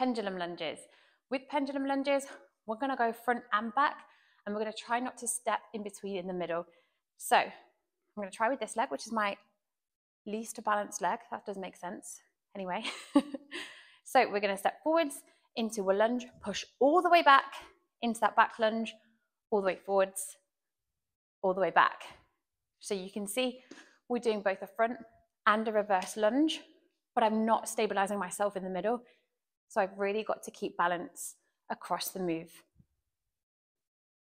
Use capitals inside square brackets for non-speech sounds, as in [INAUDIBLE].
pendulum lunges. With pendulum lunges, we're gonna go front and back, and we're gonna try not to step in between in the middle. So I'm gonna try with this leg, which is my least balanced leg. That does make sense. Anyway, [LAUGHS] so we're gonna step forwards into a lunge, push all the way back into that back lunge, all the way forwards, all the way back. So you can see we're doing both a front and a reverse lunge, but I'm not stabilizing myself in the middle. So I've really got to keep balance across the move.